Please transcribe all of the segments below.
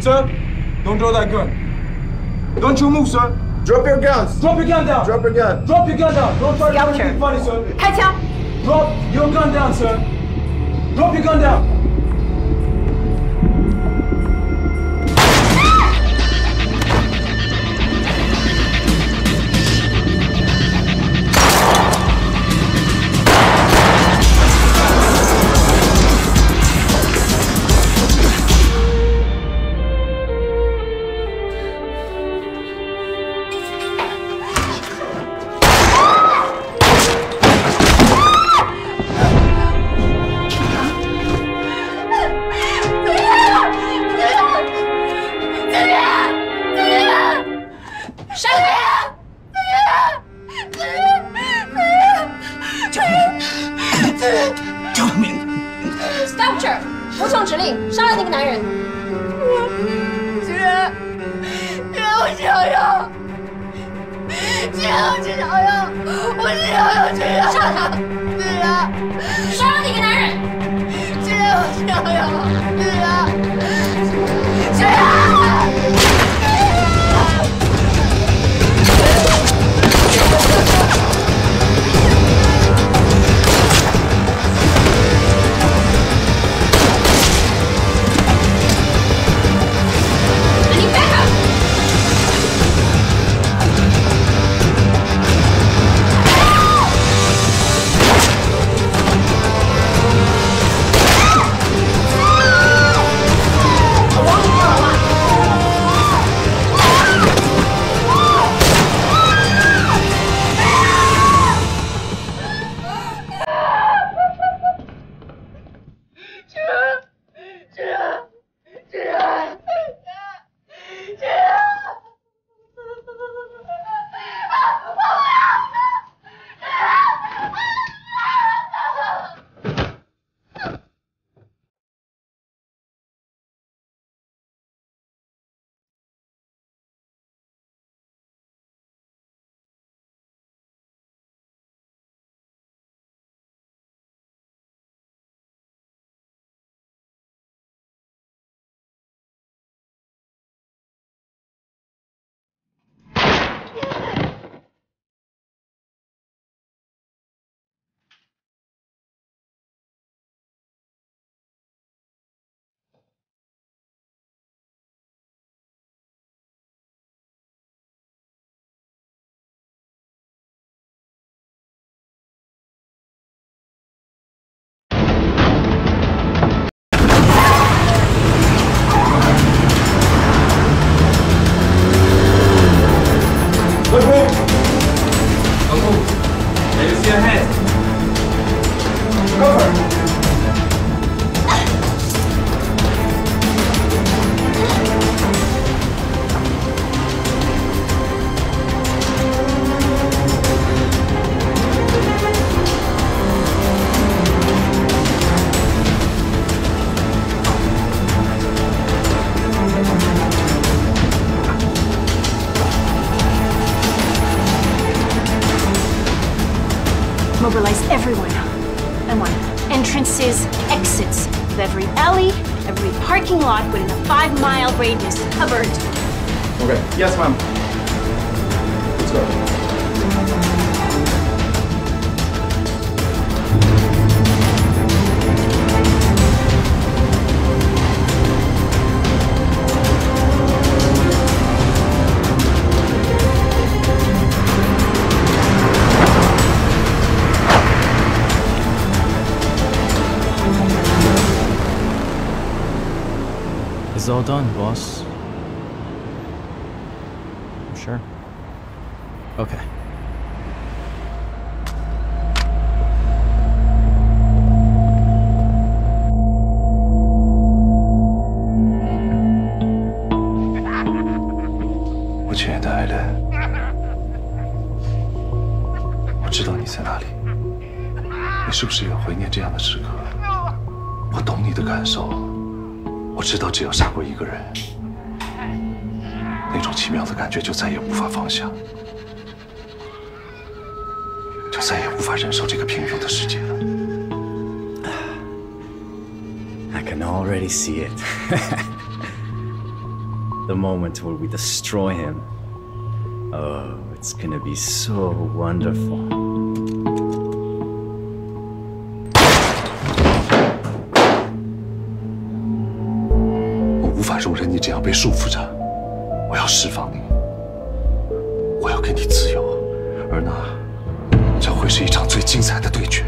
Sir, don't draw that gun. Don't you move, sir. Drop your guns. Drop your gun down. Drop your gun. Drop your gun down. Don't try to do anything funny, sir. Drop your gun down, sir. Drop your gun down. 居然我只要要，我只要要居然，杀了他，居然，杀了那个男人。只要要，居然，Okay. Yes, ma'am. Let's go. It's all done, boss. Sure. Okay. 我亲爱的艾伦，我知道你在哪里，你是不是也怀念这样的时刻？我懂你的感受，我知道只要杀过一个人，那种奇妙的感觉就再也无法放下，就再也无法忍受这个平庸的世界了。I can already see it. The moment where we destroy him. Oh, it's gonna be so wonderful. 我无法容忍你这样被束缚着，我要释放你，我要给你自由，而那将会是一场最精彩的对决，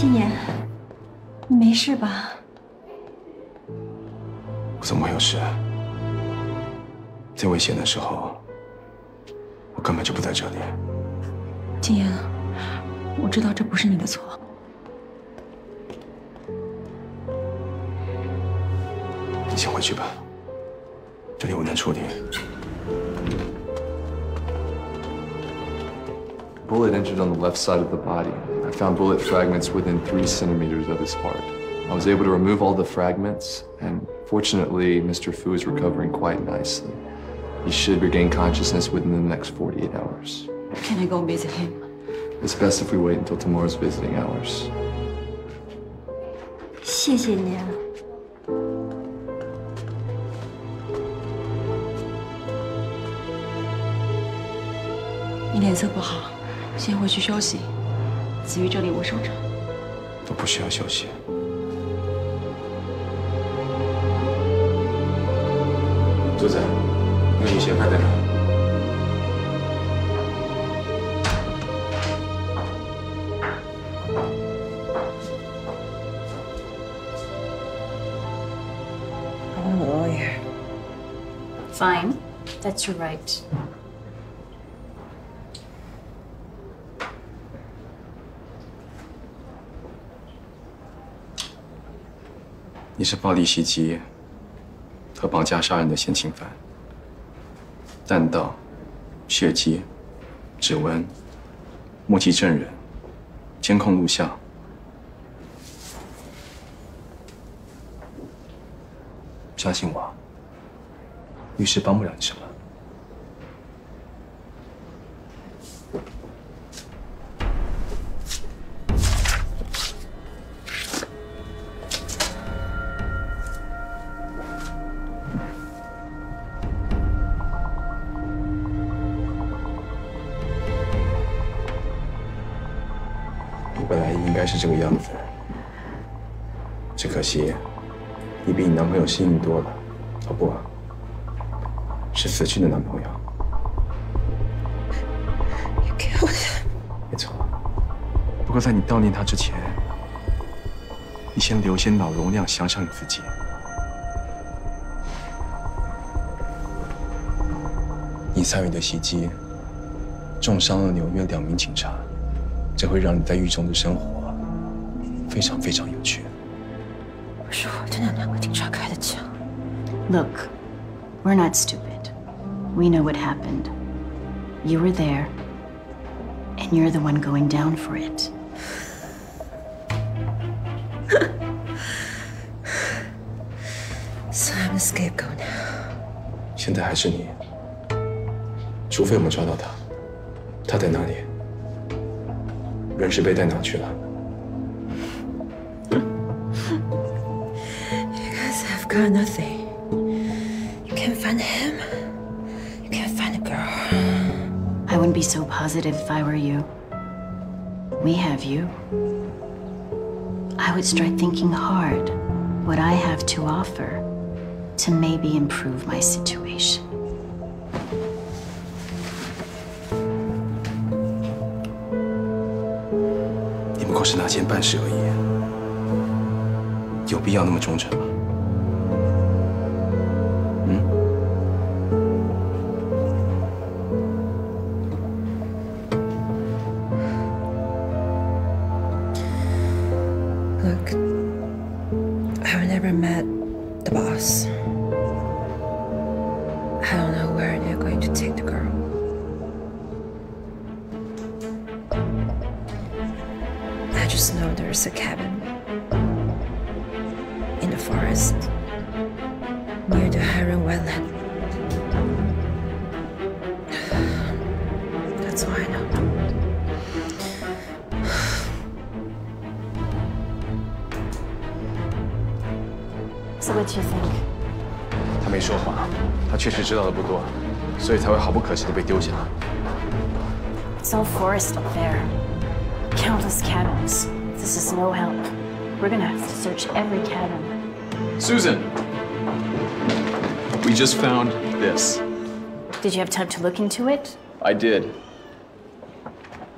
今年，你没事吧？我怎么会有事？最危险的时候，我根本就不在这里。金言，我知道这不是你的错。你先回去吧，这里我能处理。Bullet entered on the left side of the body. I found bullet fragments within three centimeters of his heart. I was able to remove all the fragments, and fortunately, Mr. Fu is recovering quite nicely. He should regain consciousness within the next 48 hours. Can I go visit him? It's best if we wait until tomorrow's visiting hours. 谢谢你啊。你脸色不好，先回去休息。 子瑜这里我守着。都不需要休息。主子，那个女嫌犯在哪？I'm a lawyer. Fine. That's your right. 你是暴力袭击和绑架杀人的现行犯，弹道、血迹、指纹、目击证人、监控录像。相信我，律师帮不了你什么。多了。哦不，是死去的男朋友。You killed him. 没错。不过在你悼念他之前，你先留些脑容量，想想你自己。你参与的袭击，重伤了纽约两名警察，这会让你在狱中的生活非常非常有趣。不是我真的两个警察开的枪。Look, we're not stupid. We know what happened. You were there, and you're the one going down for it. So I'm the scapegoat now. 现在还是你，除非我们抓到他，他在哪里？人是被带哪去了？ Because I've got nothing. wouldn't be so positive if I were you. We have you. I would start thinking hard what I have to offer to maybe improve my situation. 你不过是拿钱办事而已，有必要那么忠诚吗？ I've never met the boss. I don't know where they're going to take the girl. I just know there's a cabin in the forest near the Heron wetland. what do you think? 他没说谎，他确实知道的不多，所以才会毫不可惜的被丢下。 It's all forest up there. Countless cabins. This is no help. We're gonna have to search every cabin. Susan! We just found this. Did you have time to look into it? I did.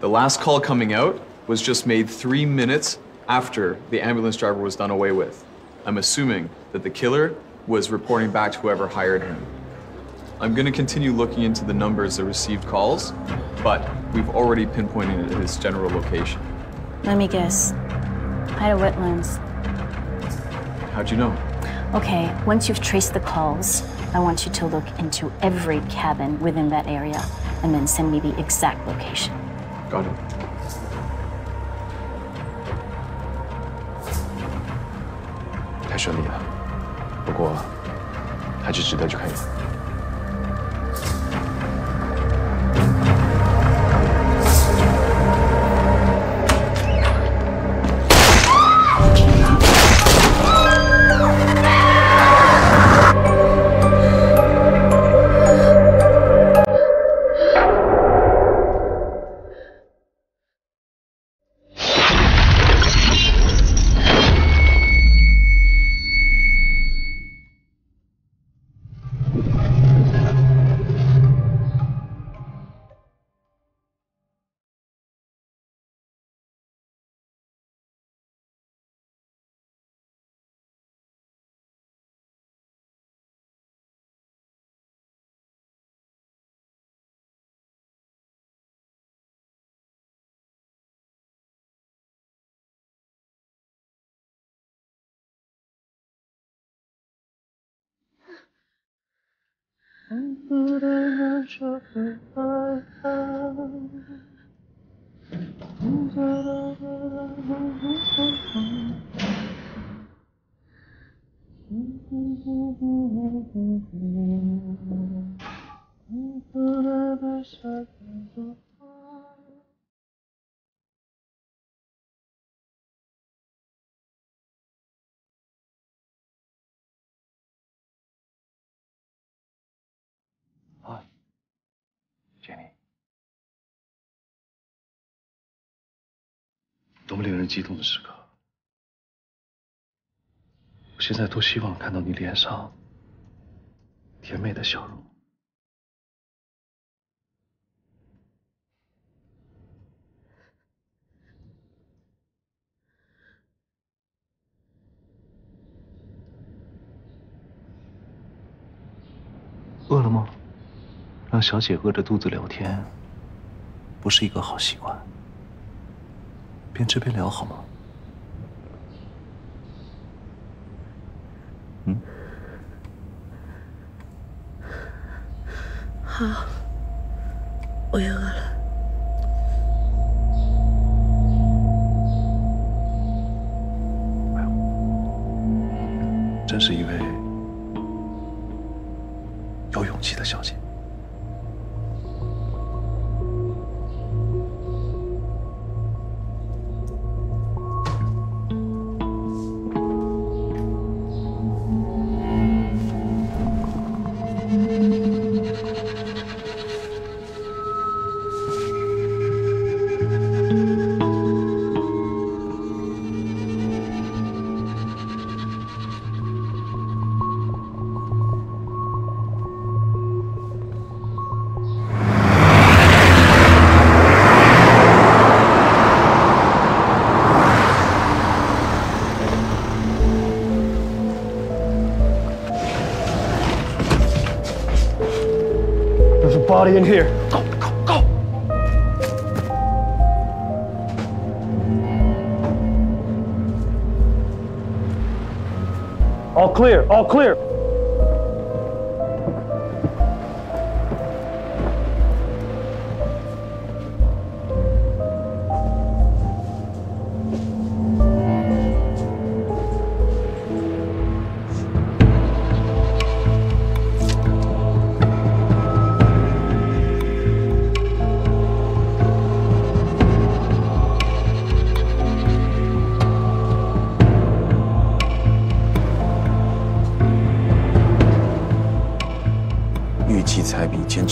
The last call coming out was just made three minutes after the ambulance driver was done away with. I'm assuming that the killer was reporting back to whoever hired him. I'm going to continue looking into the numbers that received calls, but we've already pinpointed his general location. Let me guess. Ida Wetlands. How'd you know? Okay, once you've traced the calls, I want you to look into every cabin within that area and then send me the exact location. Got it. Tasha Leah. 不过还是值得去看一看。But I'm not sure. 多么令人激动的时刻！我现在多希望看到你脸上甜美的笑容。饿了吗？让小姐饿着肚子聊天，不是一个好习惯。边吃边聊好吗？嗯，好，我也饿了。真是一位有勇气的小姐。Body in here. Go, go, go! All clear, all clear.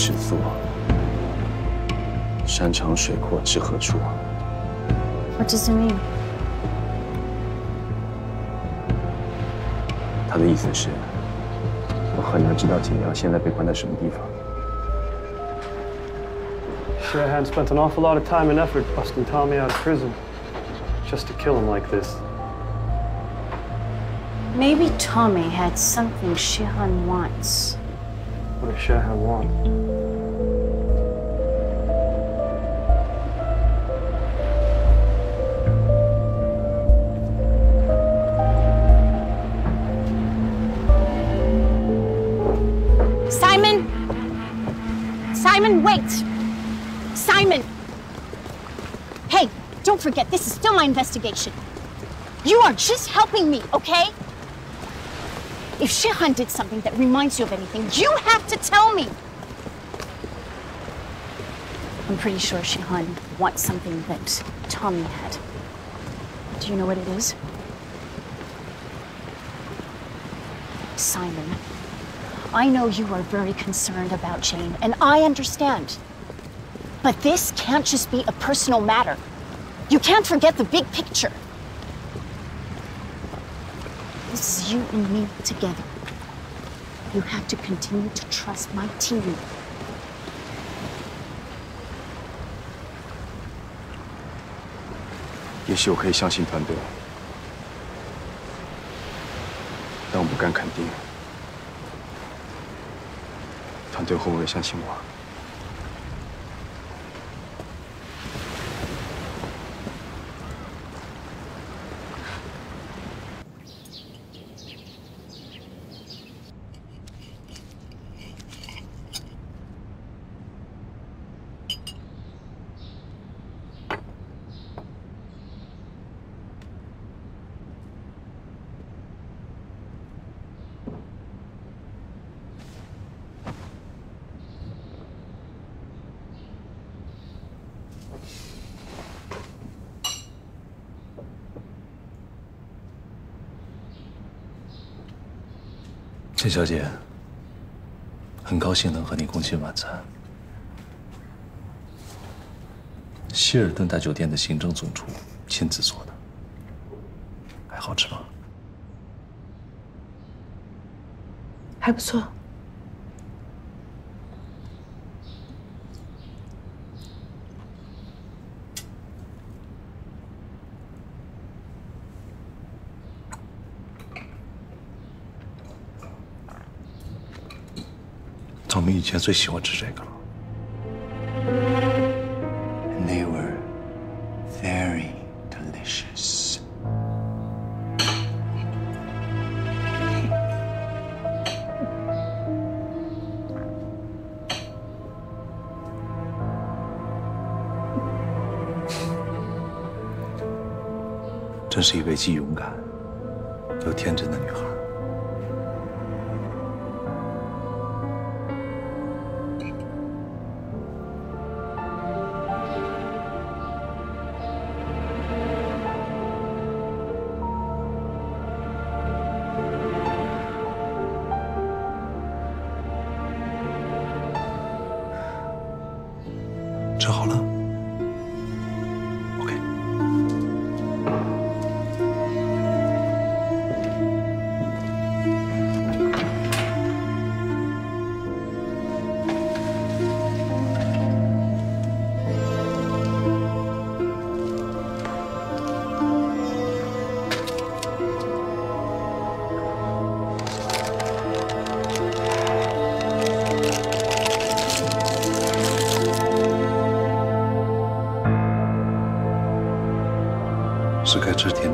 财比坚持做，山长水阔知何处？ What does it mean? 他的意思是，我很难知道景阳现在被关在什么地方。 Shahan spent an awful lot of time and effort busting Tommy out of prison just to kill him like this. Maybe Tommy had something Shihan wants. What does Shahan want? My investigation. You are just helping me, okay? If Shihan did something that reminds you of anything, you have to tell me! I'm pretty sure Shihan wants something that Tommy had. Do you know what it is? Simon, I know you are very concerned about Jane, and I understand. But this can't just be a personal matter. You can't forget the big picture. This is you and me together. You have to continue to trust my team. 也许我可以相信团队，但我不敢肯定，团队会不会相信我？ 小姐，很高兴能和你共进晚餐。希尔顿大酒店的行政总厨亲自做的，还好吃吗？还不错。我你以前最喜欢吃这个了。They were very delicious. 真是一位既勇敢又天真的女孩。muchos.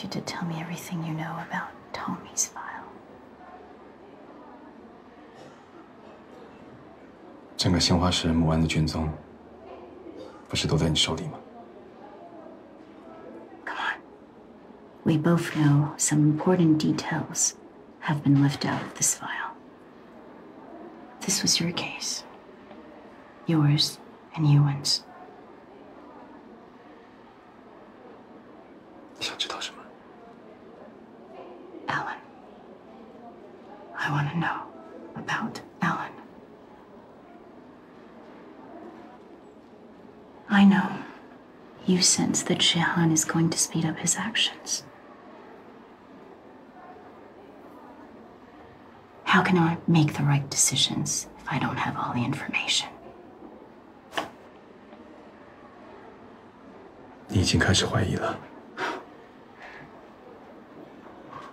you to tell me everything you know about Tommy's file. 整个鲜花食人魔案的卷宗，不是都在你手里吗？ We both know some important details have been left out of this file. This was your case. Yours and Ewan's. you sense that Shehan is going to speed up his actions. How can I make the right decisions if I don't have all the information? 你已经开始怀疑了。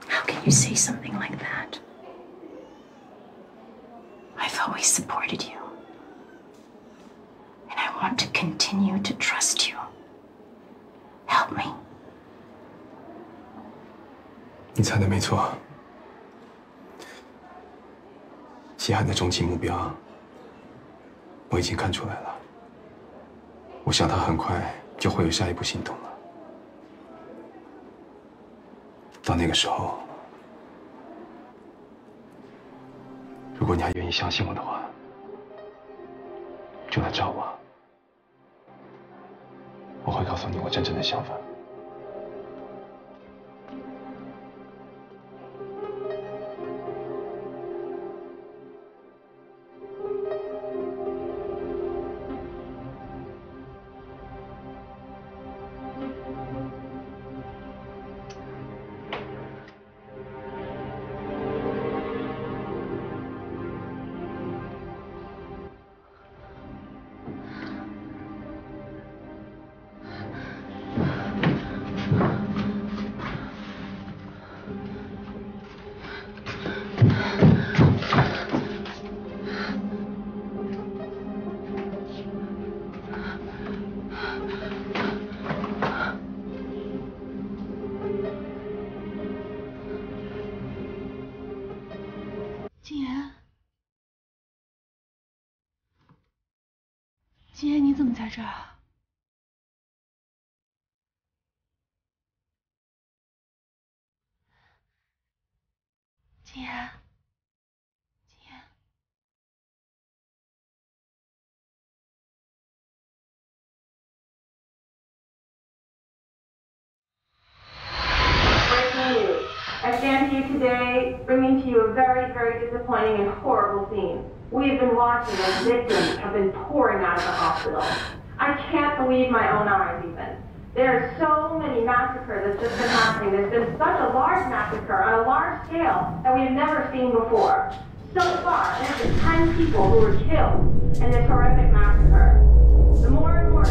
How can you say something like that? I've always supported you. And I want to continue to trust 你猜的没错，西汉的终极目标，我已经看出来了。我想他很快就会有下一步行动了。到那个时候，如果你还愿意相信我的话，就来找我。我会告诉你我真正的想法。言，你怎么在这儿啊？金言，金言， Breaking news. I stand here today bringing to you a very, very disappointing and horrible scene. We've been watching as victims have been pouring out of the hospital. I can't believe my own eyes even. There are so many massacres that's just been happening. There's been such a large massacre on a large scale that we have never seen before. So far, there's been 10 people who were killed in this horrific massacre. The more and more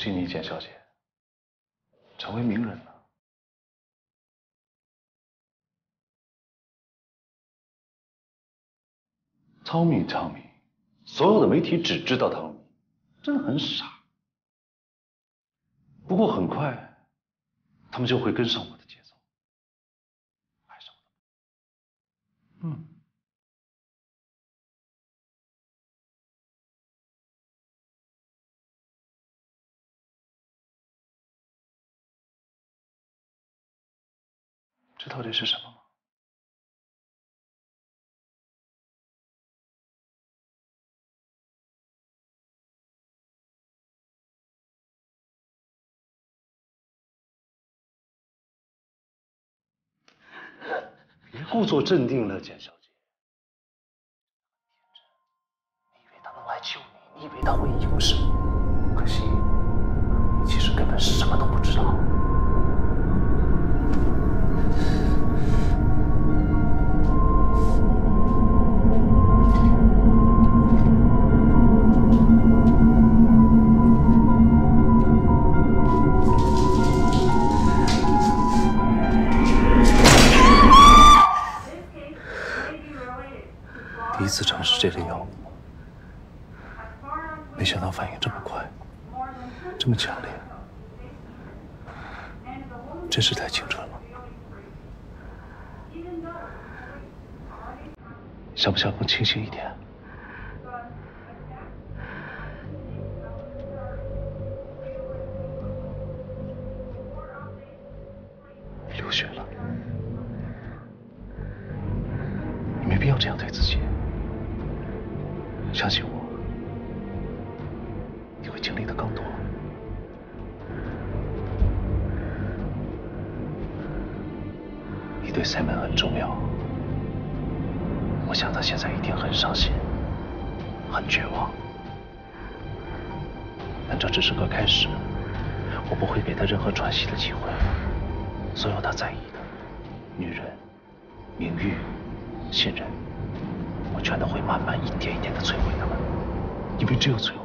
恭喜你，简小姐，成为名人了。糙米，糙米，所有的媒体只知道汤米，真的很傻。不过很快，他们就会跟上我这到底是什么吗？别故作镇定了，简小姐。你以为他能来救你？你以为他会有什么？可惜，你其实根本什么都不知道。必要这样对自己。相信我，你会经历的更多。你对 Simon 很重要，我想他现在一定很伤心，很绝望。但这只是个开始，我不会给他任何喘息的机会。所有他在意的，女人、名誉、信任。我全都会慢慢一点一点的摧毁他们，因为只有摧毁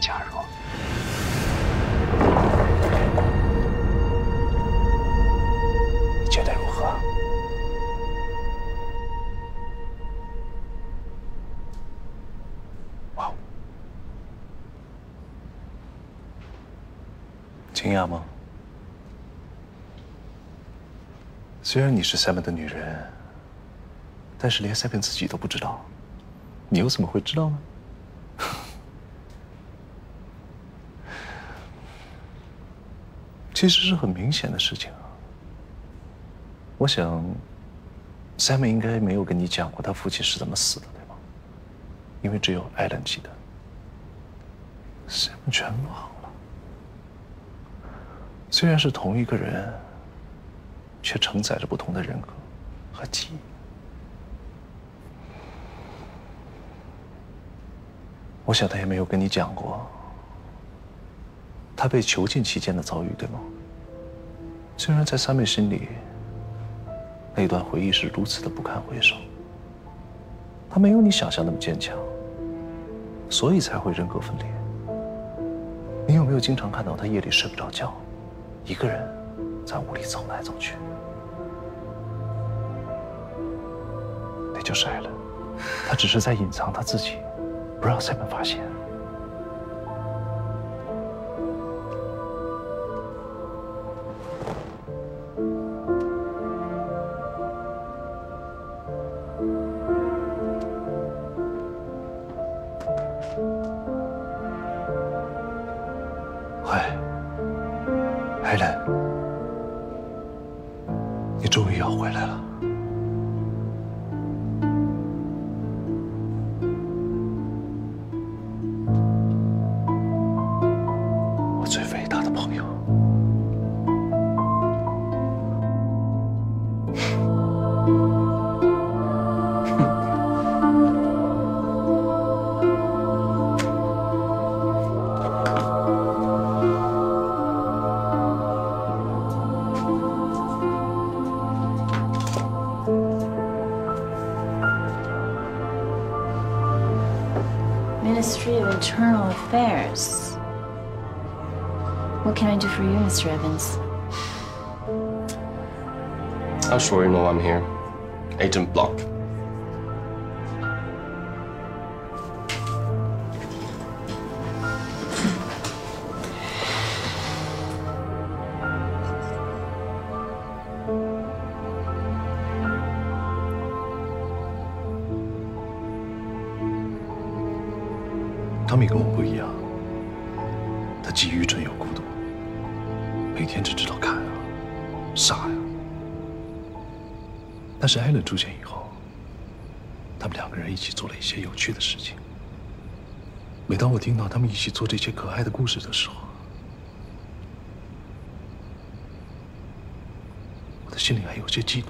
加入，你觉得如何？哇惊讶吗？虽然你是 Simon 的女人，但是连 Simon 自己都不知道，你又怎么会知道呢？其实是很明显的事情啊。我想，Sam 应该没有跟你讲过他父亲是怎么死的，对吗？因为只有艾伦记得，Simon 全忘了。虽然是同一个人，却承载着不同的人格和记忆。我想他也没有跟你讲过，他被囚禁期间的遭遇，对吗？虽然在三妹心里，那段回忆是如此的不堪回首，他没有你想象那么坚强，所以才会人格分裂。你有没有经常看到他夜里睡不着觉，一个人在屋里走来走去？那就是艾伦，他只是在隐藏他自己，不让塞门发现。I'm here. Agent Block. Tommy, “汤米是艾伦出现以后，他们两个人一起做了一些有趣的事情。每当我听到他们一起做这些可爱的故事的时候，我的心里还有些嫉妒。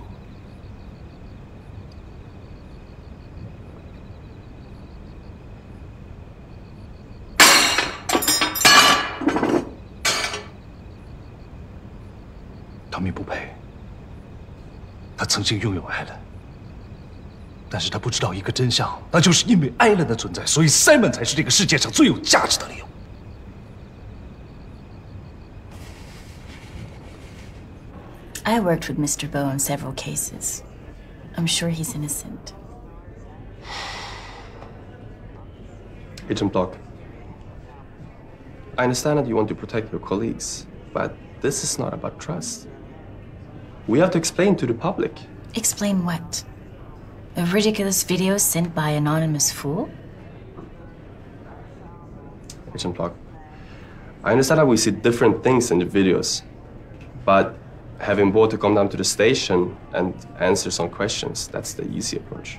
经拥有艾伦，但是他不知道一个真相，那就是因为艾伦的存在，所以 Simon 才是这个世界上最有价值的礼物。 I worked with Mr. Bow on several cases. I'm sure he's innocent. Agent Block. I understand that you want to protect your colleagues, but this is not about trust. We have to explain to the public. Explain what? A ridiculous video sent by anonymous fool? Agent Block. I understand that we see different things in the videos, but having Bo to come down to the station and answer some questions, that's the easy approach.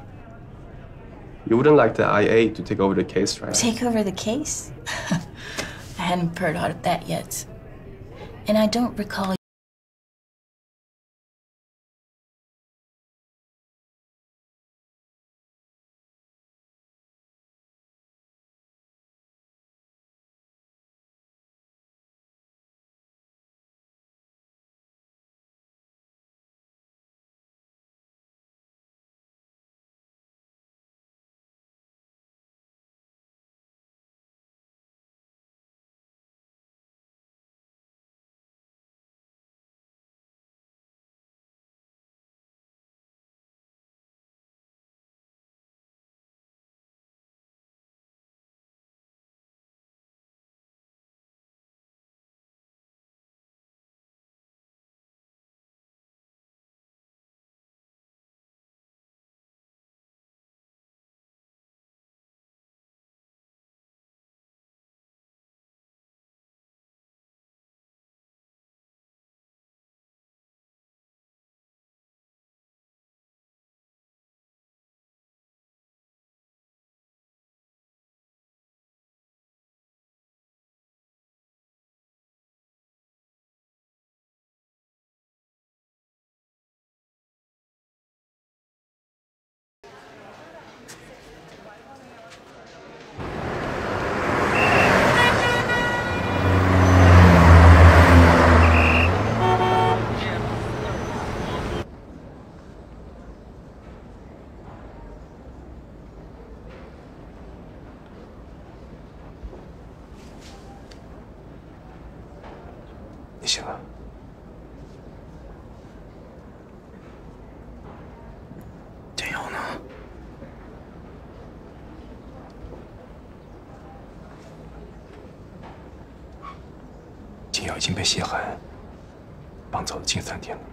You wouldn't like the IA to take over the case, right? Take over the case? I hadn't heard of that yet. And I don't recall 你被谢寒绑走了近三天了。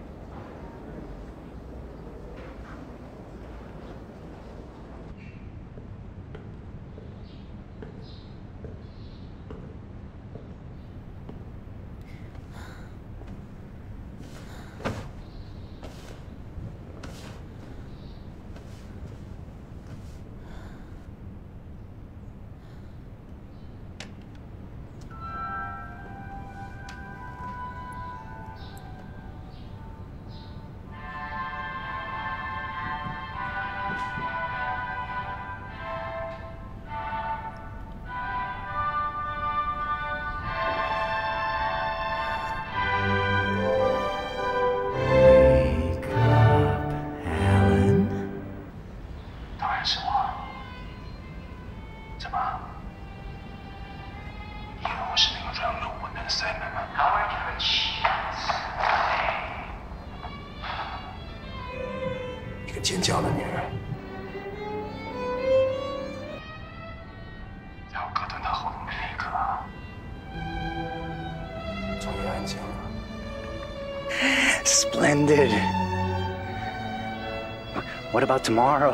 about tomorrow.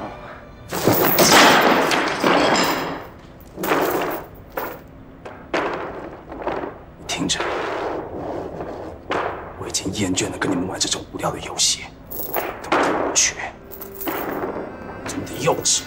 停止我已经厌倦了跟你们玩这种无聊的游戏，他们无趣，他的幼稚。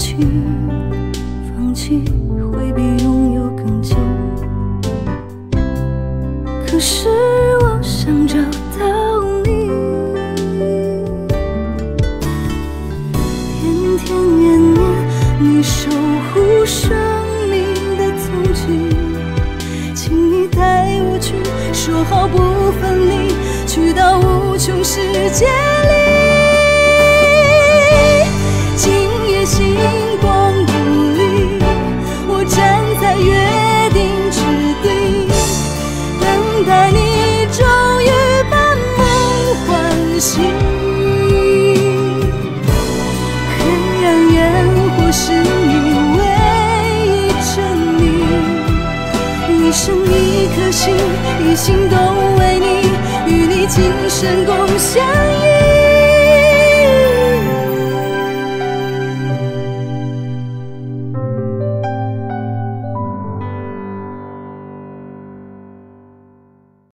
去，放弃会比拥有更久。可是我想找到你，天天年年你守护生命的踪迹，请你带我去，说好不分离，去到无穷世界。成功相，